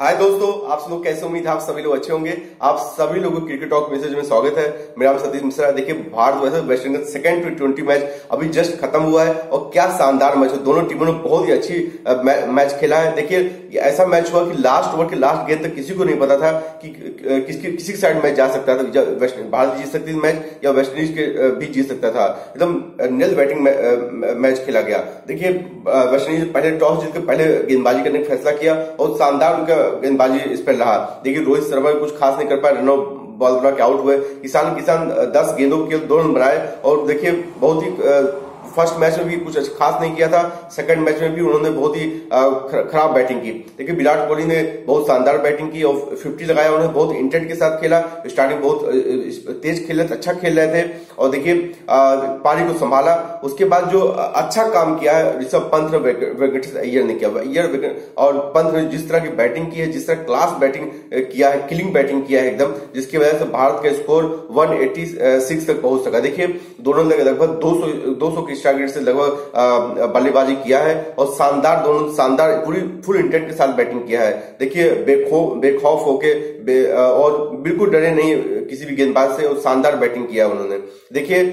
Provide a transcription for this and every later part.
हाय दोस्तों, आप सब लोग कैसे उम्मीद है आप सभी लोग अच्छे होंगे। आप सभी लोगों को क्रिकेट टॉक मैसेज में स्वागत है। मेरा नाम सतीश मिश्रा देखिए, भारत वैसे West Indies second T twenty match अभी जस्ट खत्म हुआ है और क्या शानदार मैच है। दोनों टीमों ने बहुत ही अच्छी मैच खेला है। देखिए ऐसा मैच हुआ कि लास्ट ओवर के लास्ट गेंद तक किसी को नहीं पता था कि किसकी, किसी साइड मैच जा सकता था वेस्ट भारत जीत सकती मैच या वेस्ट इंडीज के भी जीत सकता था। एकदम नेल बैटिंग मैच खेला गया। देखिए वेस्ट इंडीज पहले टॉस जीत पहले गेंदबाजी करने का फैसला किया और शानदार उनका गेंदबाजी इस पर रहा देखिए, रोहित शर्मा कुछ खास नहीं कर पाए, रन, बॉल बना के आउट हुए। किसान किसान, दस गेंदों के दो रन बनाए और देखिए, बहुत ही फ़र्स्ट मैच में भी कुछ खास नहीं किया था। सेकंड मैच में भी उन्होंने बहुत ही खराब बैटिंग की। देखिए, विराट कोहली ने बहुत शानदार बैटिंग की और 50 लगाया, उन्होंने बहुत इंटेंट के साथ खेला। स्टार्टिंग बहुत तेज खेल रहे थे अच्छा खेल रहे थे। और देखिए पारी को संभाला। उसके बाद जो अच्छा काम किया है, ऋषभ पंत वेंकटेश अय्यर ने किया। अय्यर और पंत ने जिस तरह की बैटिंग की है, जिस तरह क्लास बैटिंग किया है किलिंग बैटिंग किया है एकदम, जिसकी वजह से भारत का स्कोर 186 तक पहुँच सका। देखिए, दोनों लगभग 200 200 की टारगेट से लगभग बल्लेबाजी किया है और शानदार दोनों शानदार पूरी फुल इंटेंट के साथ बैटिंग किया है। देखिए बेखो बेखौफ होके बे, और बिल्कुल डरे नहीं किसी भी गेंदबाज से और शानदार बैटिंग किया उन्होंने। देखिए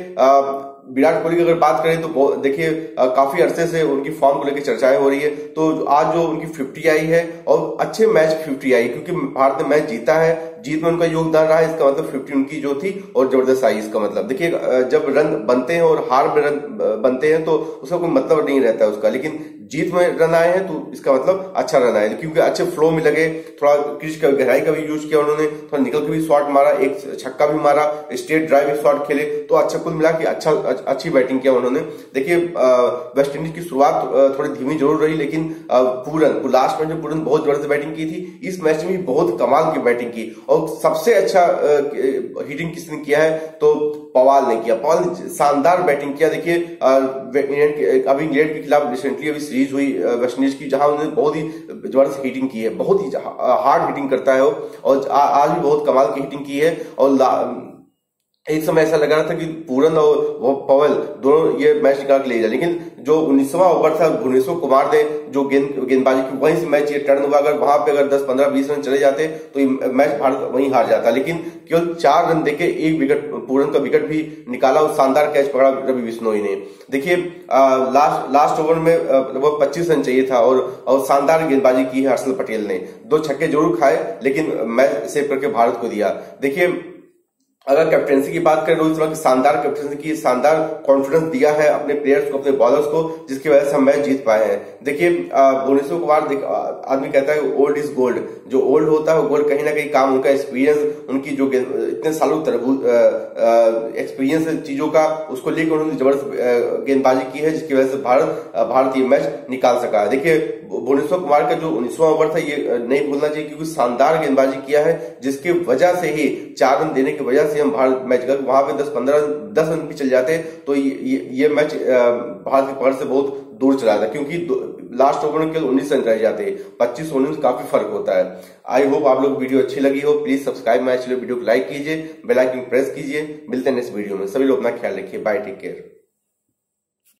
विराट कोहली की अगर बात करें तो देखिए काफ़ी अरसे से उनकी फॉर्म को लेकर चर्चाएँ हो रही है। तो आज जो उनकी 50 आई है, और अच्छे मैच 50 आई, क्योंकि भारत ने मैच जीता है। जीत में उनका योगदान रहा इसका मतलब 50 उनकी जो थी, और ज़बरदस्त आई इसका मतलब। देखिए जब रन बनते हैं और हार में रन बनते हैं तो उसका कोई मतलब नहीं रहता है उसका। लेकिन जीत में रन आए हैं तो इसका मतलब अच्छा रन आए क्योंकि अच्छे फ्लो में लगे, थोड़ा क्रिच का गहराई का भी यूज़ किया उन्होंने, थोड़ा निकल के भी शॉट मारा, एक छक्का भी मारा स्टेट ड्राइव शॉट खेले तो अच्छा कुल मिला कि अच्छा अच्छी बैटिंग किया उन्होंने। देखिए वेस्ट इंडीज की शुरुआत थोड़ी धीमी ज़रूर रही, लेकिन पूरन लास्ट मैच में पूरन बहुत ज़बरदस्त बैटिंग की थी। इस मैच में भी बहुत कमाल की बैटिंग की। और सबसे अच्छा हिटिंग किसने किया है तो पवाल ने किया। पवाल ने शानदार बैटिंग किया। देखिए अभी इंग्लैंड के खिलाफ रिसेंटली अभी सीरीज़ हुई वेस्ट इंडीज की, जहाँ उन्होंने बहुत ही ज़बरदस्त हिटिंग की है, बहुत ही हार्ड हिटिंग करता है वो, और आज भी बहुत कमाल की हिटिंग की है, और एक समय ऐसा लगा रहा था कि पूरन और वो पवल दोनों ये मैच निकाल के ले जाए। लेकिन जो उन्नीसवा ओवर था, भुवनेश्वर कुमार ने जो गेंद, गेंदबाजी की, वहीं से मैच ये टर्न हुआ। अगर वहाँ पे अगर 10 15 20 रन चले जाते तो मैच भारत वहीं हार जाता। लेकिन केवल चार रन देके एक विकेट, पूरन का विकेट भी निकाला और शानदार कैच पकड़ा रवि बिश्नोई ने। देखिए लास्ट लास्ट ओवर में लगभग पच्चीस रन चाहिए था और शानदार गेंदबाजी की हर्षल पटेल ने। दो छक्के ज़रूर खाए, लेकिन मैच सेव करके भारत को दिया। देखिए अगर कैप्टनसी की बात करें, रोहित शर्मा की शानदार कैप्टनसी की, शानदार कॉन्फिडेंस दिया है अपने प्लेयर्स को, अपने बॉलर्स को, जिसकी वजह से हम मैच जीत पाए हैं। देखिए भुवनेश्वर कुमार आदमी कहता है ओल्ड इज़ गोल्ड जो ओल्ड होता है, वो गोल्ड कहीं ना कहीं काम, उनका एक्सपीरियंस उनकी जो इतने सालों एक्सपीरियंस चीज़ों का, उसको लेकर उन्होंने ज़बरदस्त गेंदबाजी की है, जिसकी वजह से भारत भारतीय मैच निकाल सका है। देखिए भुवनेश्वर कुमार का जो उन्नीसवा ओवर था, ये नहीं भूलना चाहिए, क्योंकि शानदार गेंदबाजी किया है, जिसकी वजह से ही, चार रन देने की वजह से हम भारत मैच कर वहाँ पे दस पंद्रह दस रन भी चल जाते तो ये, ये मैच भारत के पकड़ से बहुत दूर चला था क्योंकि लास्ट ओवर में केवल उन्नीस रन रह जाते पच्चीस में काफ़ी फ़र्क होता है। आई होप आप लोग वीडियो अच्छी लगी हो please subscribe my channel video को लाइक कीजिए बेलाइकिन प्रेस कीजिए मिलते हैं नेक्स्ट वीडियो में सभी लोग अपना ख्याल रखिए बाय टेक केयर